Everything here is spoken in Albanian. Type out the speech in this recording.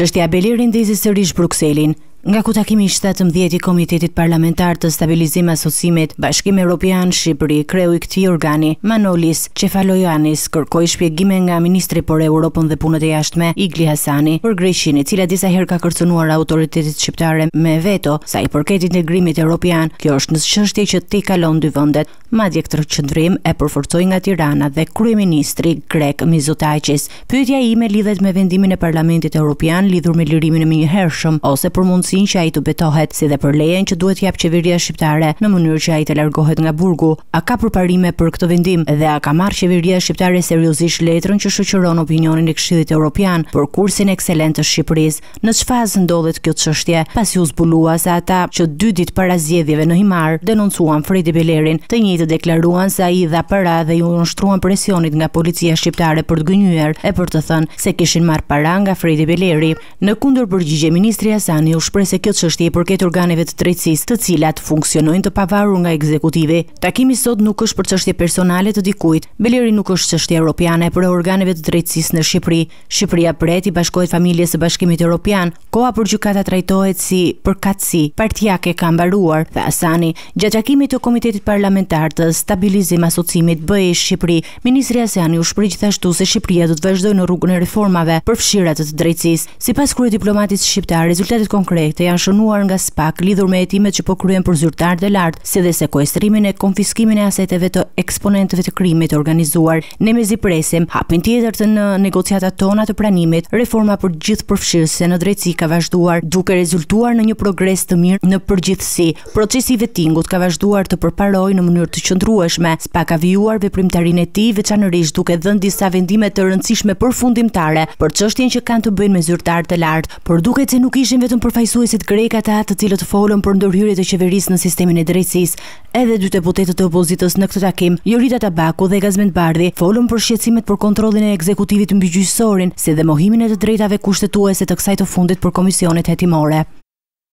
Çështja Beleri ndezi sërish Brukselin, nga ku takimi i shtatëmbëdhjetë i Komitetit Parlamentar të Stabilizim Asocimit, Bashkim Europian, Shqipëri, kreu i këtij organi, Manolis Kefaloiannis, kërkoi shpjegime nga ministri për Europën dhe Punët e Jashtme, Igli Hasani, për Greqinë, e cila disa herë ka kërcënuar autoritetet shqiptare me veto, sa i përket integrimit europian, kjo është një çështje që tejkalon dy vendet. Madje këtë qëndrim e përforcoi nga Tirana dhe kryeministri grek Micotaqis. Pyetja ime lidhet me vendimin e Parlamentit Europian lidhur me lirimin e menjëhershëm ose për mundësinë që ai të betohet, si dhe për lejen që duhet të japë qeveria shqiptare në mënyrë që ai të largohet nga burgu. A ka përparime për këtë vendim dhe a ka marrë qeveria shqiptare seriozisht letrën që shoqëron opinionin e Këshillit Europian për kursin ekselent të Shqipërisë? Në ç'fazë ndodhet kjo çështje, pasi u zbulua se ata që dy ditë para zgjedhjeve në Himarë denoncuan Fredi Belerin, të njëjtët deklaruan se ai i dha para dhe iu nënshtruan presionit nga policia shqiptare për të gënjyer e për të thënë se kishin marrë para nga Fredi Beleri. Në kundërpërgjigje, ministri Hasani u shpreh se kjo çështje i përket organeve të drejtësisë, të cilat funksionojnë të pavarur nga ekzekutivi. Takimi sot nuk është për çështje personale të dikujt. Beleri nuk është çështje europiane, por e organeve të drejtësisë në Shqipëri. Shqipëria pret t'i bashkohet familjes së Bashkimit Europian. Koha kur gjykata trajtohej si përkatësi partiake ka mbaruar, tha Hasani, gjatë takimit të Komitetit Parlamentar të Stabilizim Asociimit BE-Shqipëri. Ministri Hasani u shpreh gjithashtu se Shqipëria do të vazhdojë në rrugën e reformave, përfshirë atë të drejtësisë. Sipas kryediplomatit shqiptar, rezultatet konkrete janë shënuar nga SPAK lidhur me hetimet që po kryhen për zyrtarë të lartë, si dhe sekuestrimin e konfiskimin e aseteve të eksponentëve të krimit të organizuar. Ne mezi presim hapin tjetër në negociatat tona të pranimit, reforma gjithëpërfshirëse në drejtësi ka vazhduar, duke rezultuar në një progres të mirë në përgjithësi. Procesi i vetingut ka vazhduar të përparojë në mënyrë të qëndrueshme. SPAK ka vijuar veprimtarinë e tij, veçanërisht duke dhënë disa vendime të rëndësishme përfundimtare për çështjen që kanë të bëjnë me zyrtarë të lartë, Por duket se nuk ishin vetëm përfaqësuesit grekë ata të cilët folën për ndërhyrje të qeverisë në sistemin e drejtësisë. Edhe dy deputetët e opozitës në këtë takim, Jorida Tabaku dhe Gazment Bardhi, folën për shqetësimet për kontrollin e ekzekutivit mbi gjyqësorin, si dhe mohimin e të drejtave kushtetuese të kësaj të fundit për komisionet hetimore.